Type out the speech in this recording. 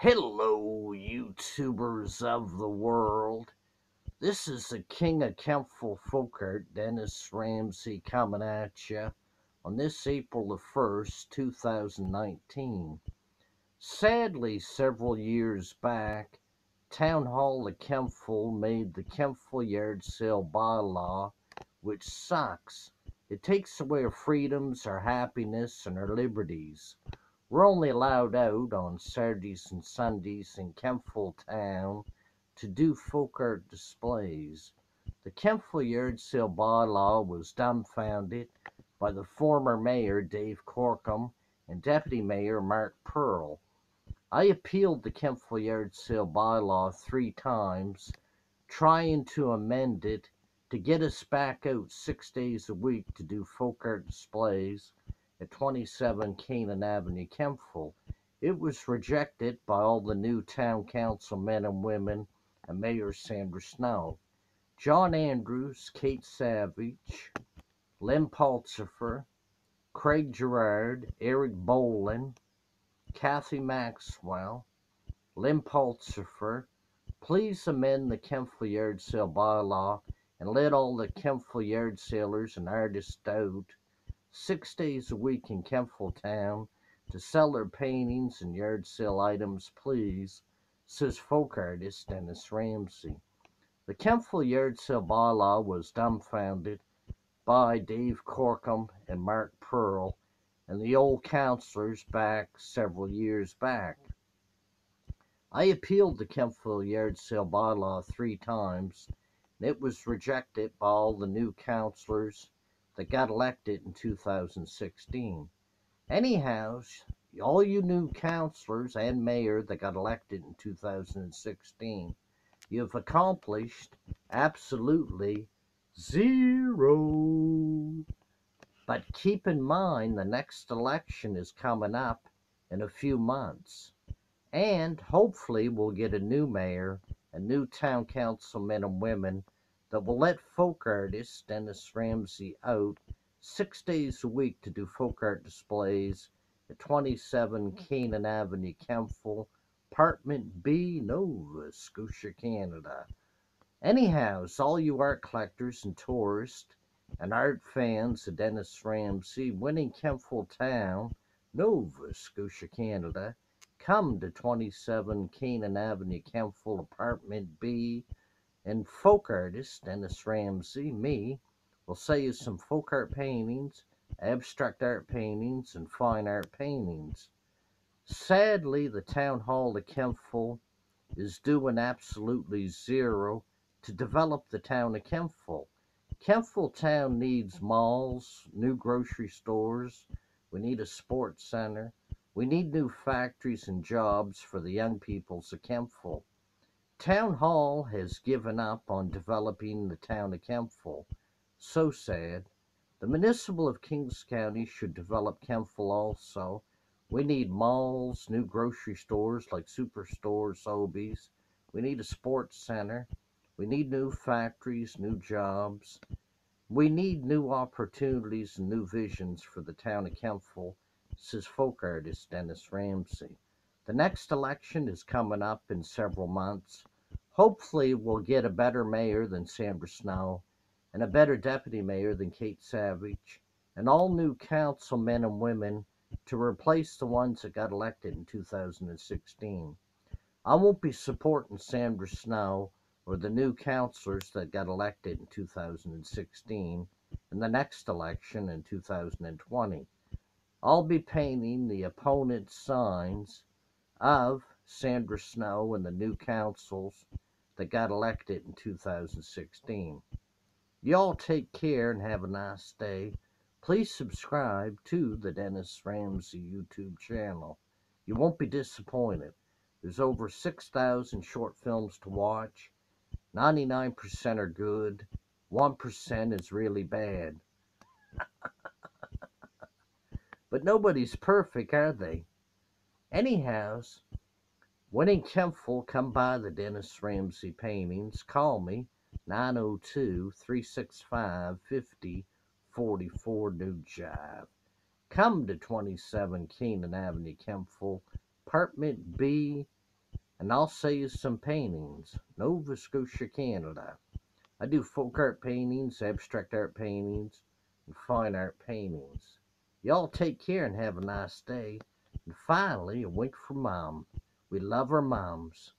Hello, YouTubers of the world. This is the King of Kentville Folkert, Dennis Ramsay, coming at you on this April the 1st, 2019. Sadly, several years back, Town Hall of Kentville made the Kentville Yard Sale bylaw, which sucks. It takes away our freedoms, our happiness, and our liberties. We're only allowed out on Saturdays and Sundays in Kentville Town to do folk art displays. The Kentville Yard Sale bylaw was dumbfounded by the former mayor Dave Corkum and deputy mayor Mark Pearl. I appealed the Kentville Yard Sale bylaw three times, trying to amend it to get us back out six days a week to do folk art displays at 27 Canaan Avenue, Kentville. It was rejected by all the new town council men and women and Mayor Sandra Snow. John Andrews, Cate Savage, Lynn Pulsifer, Craig Gerard, Eric Bolin, Kathy Maxwell, Lynn Pulsifer, please amend the Kentville Yard Sale bylaw and let all the Kentville Yard Sailors and artists out six days a week in Kentville Town to sell their paintings and yard sale items, please, says folk artist Dennis Ramsay. The Kentville Yard Sale bylaw was dumbfounded by Dave Corkum and Mark Pearl and the old councilors back several years back. I appealed the Kentville Yard Sale bylaw three times, and it was rejected by all the new councilors that got elected in 2016. Anyhow, all you new councilors and mayor that got elected in 2016, you've accomplished absolutely zero. But keep in mind the next election is coming up in a few months. And hopefully we'll get a new mayor a new town council men and women that will let folk artist Dennis Ramsay out six days a week to do folk art displays at 27 mm-hmm. Canaan Avenue, Kentville, Apartment B, Nova Scotia, Canada. Anyhow, all you art collectors and tourists and art fans of Dennis Ramsay winning Kentville Town, Nova Scotia, Canada, come to 27 Canaan Avenue, Kentville, Apartment B, and folk artist Dennis Ramsay, me, will sell you some folk art paintings, abstract art paintings, and fine art paintings. Sadly, the town hall of Kentville is doing absolutely zero to develop the town of Kentville. Kentville town needs malls, new grocery stores, we need a sports center, we need new factories and jobs for the young peoples of Kentville. Town Hall has given up on developing the town of Kentville. So sad. The municipal of Kings County should develop Kentville also. We need malls, new grocery stores like superstores, Sobeys. We need a sports center. We need new factories, new jobs. We need new opportunities and new visions for the town of Kentville, says folk artist Dennis Ramsay. The next election is coming up in several months. Hopefully, we'll get a better mayor than Sandra Snow and a better deputy mayor than Cate Savage and all new councilmen and women to replace the ones that got elected in 2016. I won't be supporting Sandra Snow or the new councilors that got elected in 2016 in the next election in 2020. I'll be painting the opponent's signs of Sandra Snow and the new councils that got elected in 2016. Y'all take care and have a nice day. Please subscribe to the Dennis Ramsay YouTube channel. You won't be disappointed. There's over 6,000 short films to watch. 99% are good. 1% is really bad. but nobody's perfect, are they? Anyhows, when in Kentville, come by the Dennis Ramsay paintings. Call me 902 365 5044 New Jive. Come to 27 Keenan Avenue, Kentville, Apartment B, and I'll sell you some paintings. Nova Scotia, Canada. I do folk art paintings, abstract art paintings, and fine art paintings. Y'all take care and have a nice day. And finally, a wink from Mom. We love our moms.